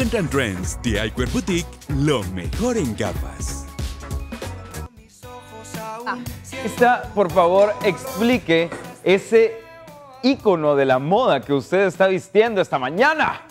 Encuentran Trends de Eyewear Boutique lo mejor en gafas. Está, por favor, explique ese ícono de la moda que usted está vistiendo esta mañana.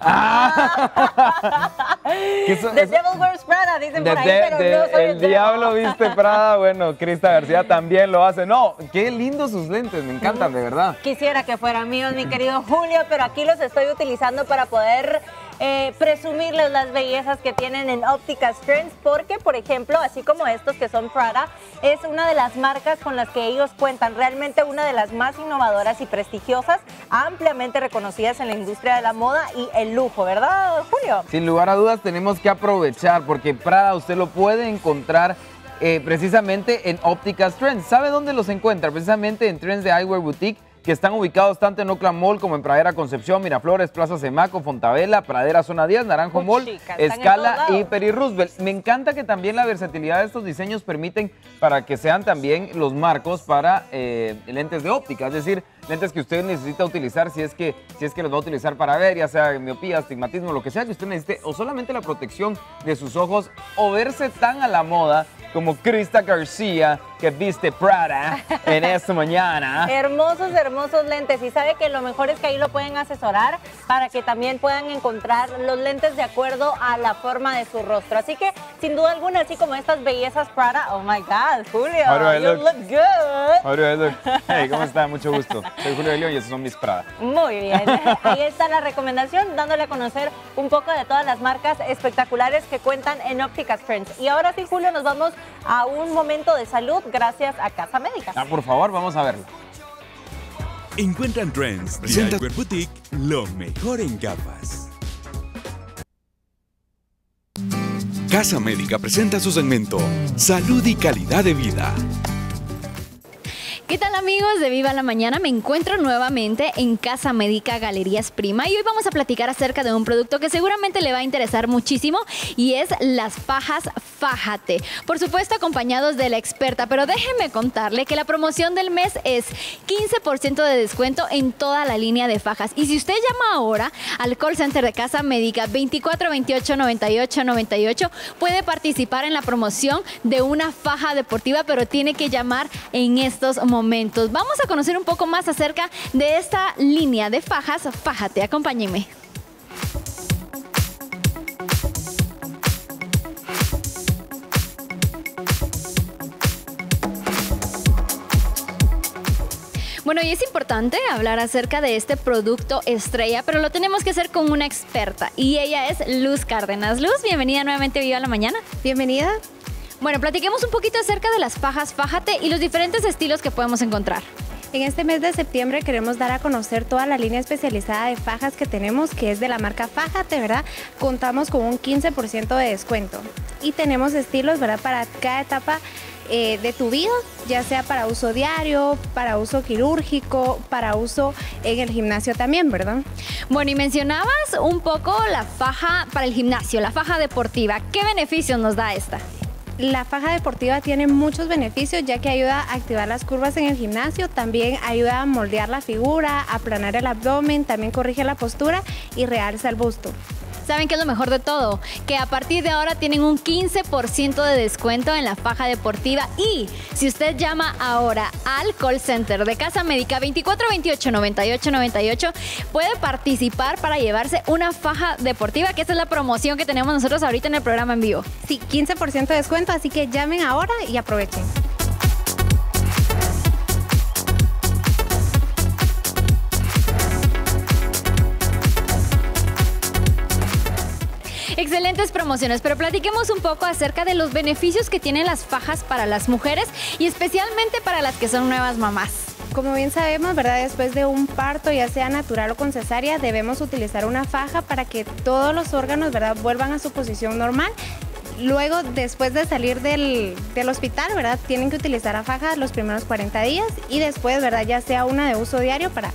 Ah. The Devil Wears Prada, dicen por ahí, pero no soy el, diablo viste Prada, bueno, Crista García también lo hace. No, qué lindos sus lentes, me encantan, de verdad. Quisiera que fueran míos, mi querido Julio, pero aquí los estoy utilizando para poder eh, presumirles las bellezas que tienen en Ópticas Trends, porque, por ejemplo, así como estos que son Prada, es una de las marcas con las que ellos cuentan, realmente una de las más innovadoras y prestigiosas, ampliamente reconocidas en la industria de la moda y el lujo, ¿verdad, Julio? Sin lugar a dudas, tenemos que aprovechar, porque Prada usted lo puede encontrar eh, precisamente en Ópticas Trends. ¿Sabe dónde los encuentra? Precisamente en Trends de Eyewear Boutique que están ubicados tanto en Oakland Mall como en Pradera Concepción, Miraflores, Plaza Semaco, Fontavela, Pradera Zona 10, Naranjo Mall, Escala y Peri Roosevelt. Me encanta que también la versatilidad de estos diseños permiten para que sean también los marcos para eh, lentes de óptica, es decir, lentes que usted necesita utilizar si es que si es que los va a utilizar para ver, ya sea miopía, astigmatismo, lo que sea que usted necesite, o solamente la protección de sus ojos, o verse tan a la moda como Krista García, que viste Prada en esta mañana. Hermosos, hermosos lentes. Y sabe que lo mejor es que ahí lo pueden asesorar para que también puedan encontrar los lentes de acuerdo a la forma de su rostro. Así que, sin duda alguna, así como estas bellezas Prada, oh my God, Julio, you look? good. How do I look? Hey, ¿cómo está? Mucho gusto. Soy Julio de León y esos son mis Prada. Muy bien. Ahí está la recomendación, dándole a conocer un poco de todas las marcas espectaculares que cuentan en Ópticas Friends. Y ahora sí, Julio, nos vamos a un momento de salud gracias a Casa Médica. Ah, por favor, vamos a verlo. Encuentran Trends Presenta Boutique lo mejor en gafas. Casa Médica presenta su segmento Salud y calidad de vida. ¿Qué tal amigos de Viva la Mañana? Me encuentro nuevamente en Casa Médica Galerías Prima y hoy vamos a platicar acerca de un producto que seguramente le va a interesar muchísimo y es las fajas Fájate. Por supuesto acompañados de la experta, pero déjeme contarle que la promoción del mes es 15% de descuento en toda la línea de fajas. Y si usted llama ahora al call center de Casa Médica 2428 98 98 puede participar en la promoción de una faja deportiva, pero tiene que llamar en estos momentos Vamos a conocer un poco más acerca de esta línea de fajas. Fájate, acompáñeme. Bueno, y es importante hablar acerca de este producto estrella, pero lo tenemos que hacer con una experta y ella es Luz Cárdenas. Luz, bienvenida nuevamente a Viva la Mañana. Bienvenida. Bueno, platiquemos un poquito acerca de las fajas Fájate y los diferentes estilos que podemos encontrar. En este mes de septiembre queremos dar a conocer toda la línea especializada de fajas que tenemos, que es de la marca Fájate, ¿verdad? Contamos con un 15% de descuento. Y tenemos estilos, ¿verdad? Para cada etapa eh, de tu vida, ya sea para uso diario, para uso quirúrgico, para uso en el gimnasio también, ¿verdad? Bueno, y mencionabas un poco la faja para el gimnasio, la faja deportiva. ¿Qué beneficios nos da esta? La faja deportiva tiene muchos beneficios ya que ayuda a activar las curvas en el gimnasio, también ayuda a moldear la figura, aplanar el abdomen, también corrige la postura y realza el busto. ¿Saben qué es lo mejor de todo? Que a partir de ahora tienen un 15% de descuento en la faja deportiva y si usted llama ahora al call center de Casa Médica 2428 9898 puede participar para llevarse una faja deportiva, que esa es la promoción que tenemos nosotros ahorita en el programa en vivo. Sí, 15% de descuento, así que llamen ahora y aprovechen. Promociones, pero platiquemos un poco acerca de los beneficios que tienen las fajas para las mujeres y especialmente para las que son nuevas mamás. Como bien sabemos, ¿verdad? Después de un parto, ya sea natural o con cesárea, debemos utilizar una faja para que todos los órganos, ¿verdad?, vuelvan a su posición normal luego, después de salir del, del, hospital, ¿verdad? Tienen que utilizar la faja los primeros 40 días y después, ¿verdad? Ya sea una de uso diario para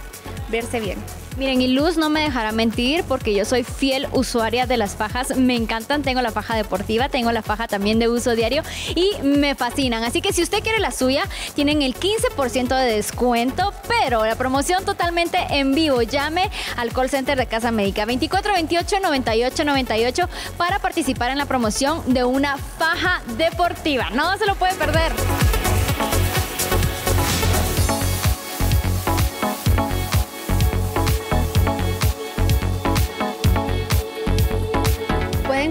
verse bien. Miren, y Luz no me dejará mentir porque yo soy fiel usuaria de las fajas. Me encantan. Tengo la faja deportiva, tengo la faja también de uso diario y me fascinan. Así que si usted quiere la suya, tienen el 15% de descuento, pero la promoción totalmente en vivo. Llame al call center de Casa Médica 2428 98 98 para participar en la promoción de una faja deportiva. No se lo puede perder.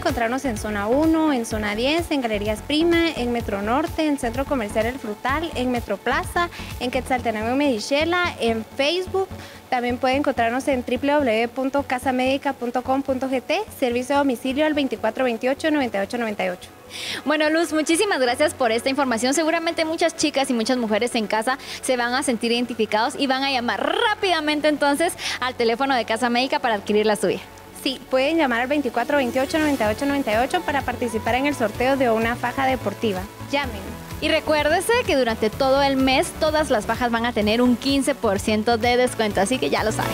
Encontrarnos en zona 1, en zona 10, en Galerías Prima, en Metro Norte, en Centro Comercial El Frutal, en Metro Plaza, en Quetzaltenango Medichela, en Facebook. También puede encontrarnos en www.casamedica.com.gt, servicio a domicilio al 2428-9898. Bueno, Luz, muchísimas gracias por esta información. Seguramente muchas chicas y muchas mujeres en casa se van a sentir identificados y van a llamar rápidamente entonces al teléfono de Casa Médica para adquirir la suya. Sí, pueden llamar al 2428-9898 para participar en el sorteo de una faja deportiva. Llamen. Y recuérdese que durante todo el mes todas las fajas van a tener un 15% de descuento, así que ya lo saben.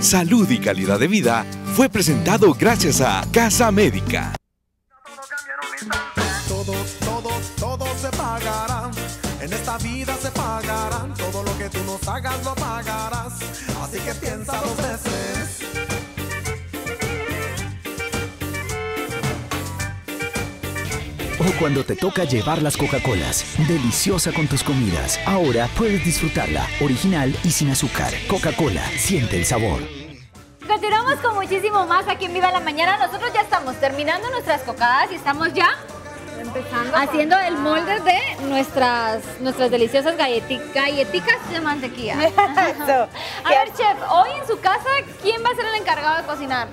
Salud y calidad de vida fue presentado gracias a Casa Médica. Todo, todo, todo se pagará. En esta vida se pagará. Todo lo que tú nos hagas lo pagarás. Así que piensa dos veces. O cuando te toca llevar las Coca-Colas. Deliciosa con tus comidas. Ahora puedes disfrutarla. Original y sin azúcar. Coca-Cola. Siente el sabor. Continuamos con muchísimo más aquí en Viva la Mañana. Nosotros ya estamos terminando nuestras cocadas y estamos ya Empezando haciendo el molde de nuestras, nuestras deliciosas galleti- galletitas de mantequilla. Eso. A ver, chef, hoy en su casa, ¿quién va a ser el encargado de cocinar?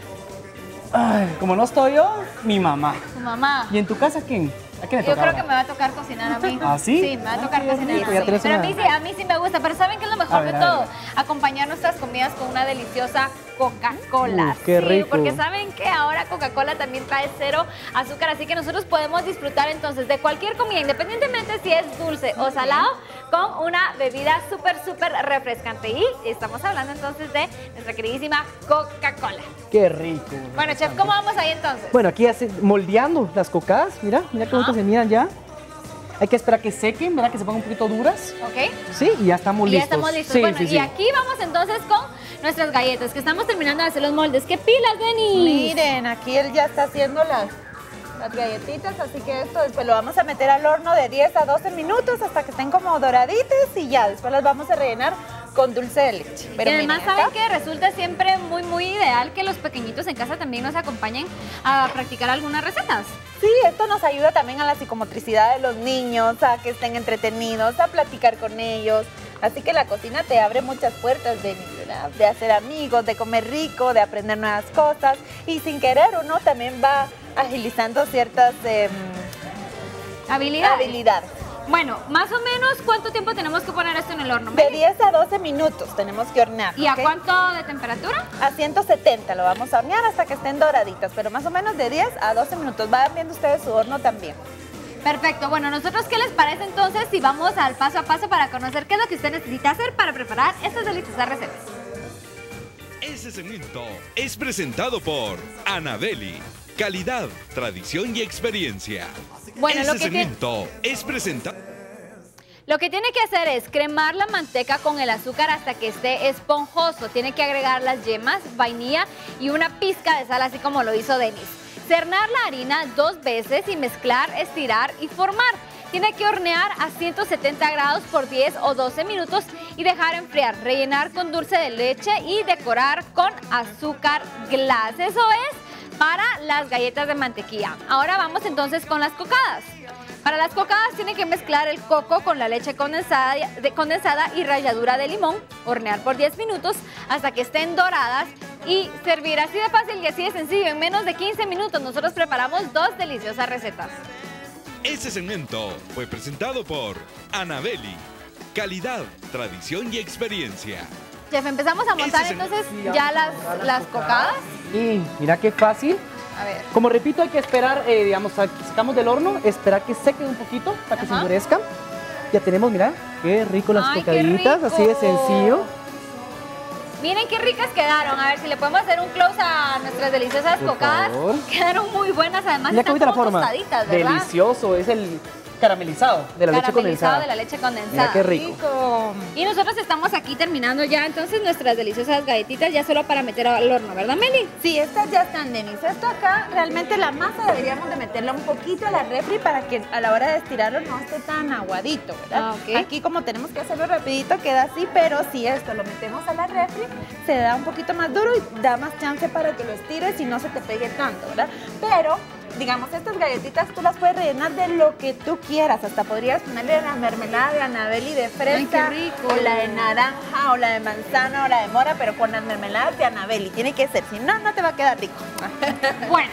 Ay, como no estoy yo, mi mamá. Su mamá. ¿Y en tu casa quién? ¿A quién le Yo toca creo que me va a tocar cocinar a mí. ¿Ah, sí? Sí, me va a Ah, tocar cocinar rico, a mí. Pero a mí sí, a mí sí me gusta. Pero ¿saben qué es lo mejor de todo? Acompañar nuestras comidas con una deliciosa Coca-Cola. Qué sí, rico. porque saben que ahora Coca-Cola también trae cero azúcar, así que nosotros podemos disfrutar entonces de cualquier comida, independientemente si es dulce o salado, con una bebida súper, súper refrescante. Y estamos hablando entonces de nuestra queridísima Coca-Cola. Qué rico. Bueno, chef, ¿cómo vamos ahí entonces? Bueno, aquí moldeando las cocadas, mira, mira bonitas se miran ya. Hay que esperar que sequen, ¿verdad? Que se pongan un poquito duras. ¿Ok? Sí, y ya estamos Y ya listos. estamos listos. Sí, bueno, sí, y sí. aquí vamos entonces con nuestras galletas, que estamos terminando de hacer los moldes. ¿Qué pilas, Denis? Miren, aquí él ya está haciendo las, las galletitas, así que esto después lo vamos a meter al horno de 10 a 12 minutos hasta que estén como doraditas y ya, después las vamos a rellenar con dulce de leche. y Pero además miren, saben que resulta siempre muy, muy ideal que los pequeñitos en casa también nos acompañen a practicar algunas recetas. Sí, esto nos ayuda también a la psicomotricidad de los niños, a que estén entretenidos, a platicar con ellos. Así que la cocina te abre muchas puertas de, de hacer amigos, de comer rico, de aprender nuevas cosas. Y sin querer uno también va agilizando ciertas em, Habilidades. habilidades. Bueno, más o menos, ¿cuánto tiempo tenemos que poner esto en el horno? De Meli? 10 a 12 minutos tenemos que hornear. ¿Y a cuánto de temperatura? A 170 lo vamos a hornear hasta que estén doraditas, pero más o menos de 10 a 12 minutos. Vayan viendo ustedes su horno también. Perfecto. Bueno, nosotros, ¿qué les parece entonces si vamos al paso a paso para conocer qué es lo que usted necesita hacer para preparar estas deliciosas recetas? Este segmento es presentado por Anabeli. Calidad, tradición y experiencia. Bueno, este lo que tiene- segmento es presentado. Lo que tiene que hacer es cremar la manteca con el azúcar hasta que esté esponjoso. Tiene que agregar las yemas, vainilla y una pizca de sal, así como lo hizo Denis. Cernar la harina dos veces y mezclar, estirar y formar. Tiene que hornear a 170 grados por 10 o 12 minutos y dejar enfriar. Rellenar con dulce de leche y decorar con azúcar glass. Eso es para las galletas de mantequilla. Ahora vamos entonces con las cocadas. Para las cocadas tienen que mezclar el coco con la leche condensada, de- condensada y ralladura de limón, hornear por 10 minutos hasta que estén doradas y servir así de fácil y así de sencillo. En menos de 15 minutos nosotros preparamos dos deliciosas recetas. Este segmento fue presentado por Anabeli. Calidad, tradición y experiencia. Chef, empezamos a montar Ese es el- entonces ya montar las las cocadas. Y mira qué fácil. A ver. Como repito, hay que esperar, eh, digamos, sacamos del horno, esperar que sequen un poquito para que se endurezcan. Ya tenemos, mira, qué rico las Ay, qué cocaditas, así de rico. sencillo. Miren qué ricas quedaron. A ver si le podemos hacer un close a nuestras deliciosas Por cocadas. favor. Quedaron muy buenas, además Mira están bonita la como forma. tostaditas, ¿verdad? Delicioso, es el caramelizado de la leche Caramelizado condensada. de la leche condensada. Mira qué rico. Y nosotros estamos aquí terminando ya entonces nuestras deliciosas galletitas ya solo para meter al horno, ¿verdad, Meli? Sí, estas ya están, Denis. Esto acá, realmente la masa deberíamos de meterla un poquito a la refri para que a la hora de estirarlo no esté tan aguadito, ¿verdad? Ah. Aquí como tenemos que hacerlo rapidito queda así, pero si esto lo metemos a la refri, se da un poquito más duro y da más chance para que lo estires y no se te pegue tanto, ¿verdad? Pero... Digamos, estas galletitas tú las puedes rellenar de lo que tú quieras. Hasta podrías ponerle la mermelada de anabel y de fresa. Ay, qué rico. O la de naranja, o la de manzana, o la de mora, pero con las mermeladas de anabel. Y tiene que ser, si no, no te va a quedar rico. Bueno,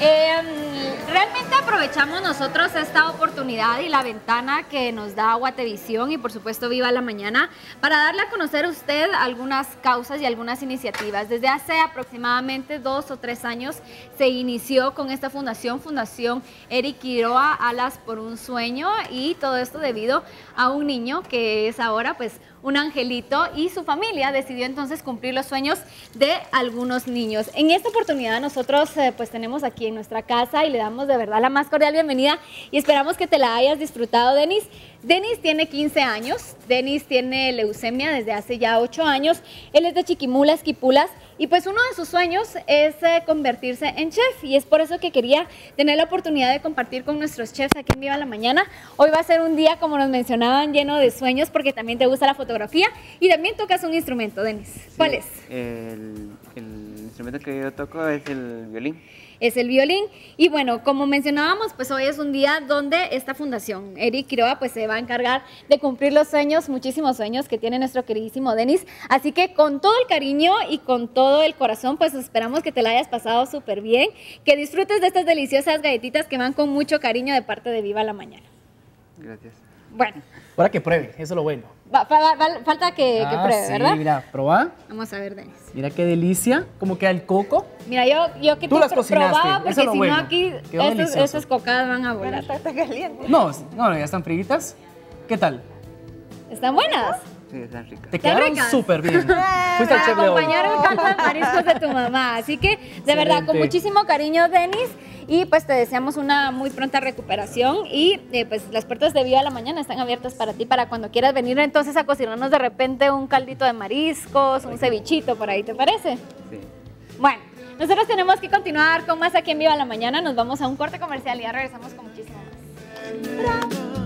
eh, realmente aprovechamos nosotros esta oportunidad y la ventana que nos da Guatevisión y por supuesto Viva la Mañana para darle a conocer a usted algunas causas y algunas iniciativas. Desde hace aproximadamente dos o tres años se inició con esta fundación, Fundación Eric Quiroa Alas por un Sueño y todo esto debido a un niño que es ahora pues un angelito y su familia decidió entonces cumplir los sueños de algunos niños. En esta oportunidad nosotros eh, pues tenemos aquí en nuestra casa y le damos de verdad la más cordial bienvenida y esperamos que te la hayas disfrutado, Denis. Denis tiene 15 años, Denis tiene leucemia desde hace ya 8 años, él es de Chiquimula, Esquipulas y pues uno de sus sueños es eh, convertirse en chef y es por eso que quería tener la oportunidad de compartir con nuestros chefs aquí en Viva la Mañana. Hoy va a ser un día, como nos mencionaban, lleno de sueños porque también te gusta la fotografía y también tocas un instrumento, Denis. ¿Cuál es? El, el instrumento que yo toco es el violín. es el violín. Y bueno, como mencionábamos, pues hoy es un día donde esta fundación, Eric Quiroga, pues se va a encargar de cumplir los sueños, muchísimos sueños que tiene nuestro queridísimo Denis. Así que con todo el cariño y con todo el corazón, pues esperamos que te la hayas pasado súper bien, que disfrutes de estas deliciosas galletitas que van con mucho cariño de parte de Viva la Mañana. Gracias. Bueno, Ahora que pruebe, eso es lo bueno. va- fa- va- falta que, que Ah, pruebe, sí, ¿verdad? mira, probá. Vamos a ver, Denis. Mira qué delicia, cómo queda el coco. Mira, yo, yo que Tú te las cocinaste, probaba, eso porque es lo si bueno. no aquí esas, esas cocadas van a volar. Está caliente. No, no, ya están fritas. ¿Qué tal? ¿Están buenas? Sí, están ricas. Te ¿Están quedaron súper bien. Fuiste al para chef de hoy. acompañar el caldo de mariscos de tu mamá. Así que, de verdad, con muchísimo cariño, Denis. Y pues te deseamos una muy pronta recuperación. Y eh, pues las puertas de Viva la Mañana están abiertas para ti, para cuando quieras venir entonces a cocinarnos de repente un caldito de mariscos, un cevichito por ahí, ¿te parece? Sí. Bueno, nosotros tenemos que continuar con más aquí en Viva la Mañana. Nos vamos a un corte comercial y ya regresamos con muchísimo más.